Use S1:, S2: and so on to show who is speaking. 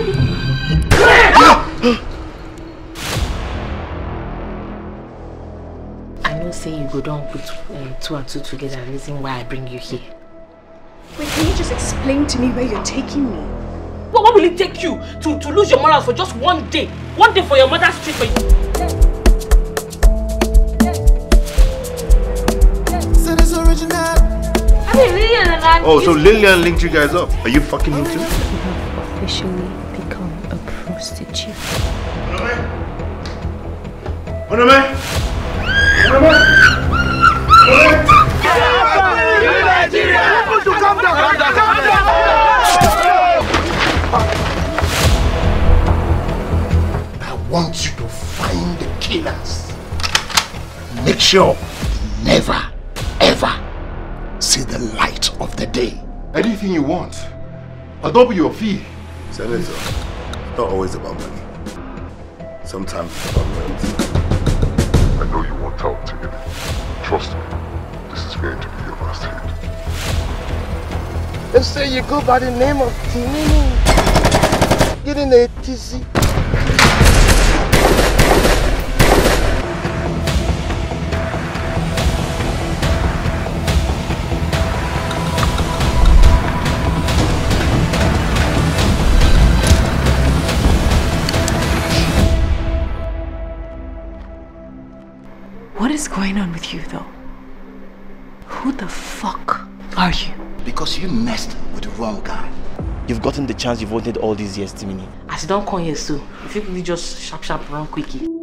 S1: I know say you go down put uh, two and two together reason why I bring you here.
S2: Wait, can you just explain to me where you're taking me?
S1: What, what will it take you to, to lose your morals for just one day? One day for your mother's treatment? I Lillian and I...
S3: Oh, so Lillian linked you guys up. Are you fucking me too?
S4: officially become a prostitute.
S3: Onome!
S5: I want you to find the killers. Make sure never, of the day.
S3: Anything you want. I'll double your fee. Senator, it's not always about money. Sometimes it's about loyalty.
S6: I know you want out to it. Trust me, this is going to be your last hit.
S7: They say you go by the name of Timini. Getting a TC.
S2: What is going on with you, though? Who the fuck are you?
S5: Because you messed with the wrong guy.
S7: You've gotten the chance you've wanted all these years, Timini.
S1: As you don't come here so, if you could just sharp sharp run quickie.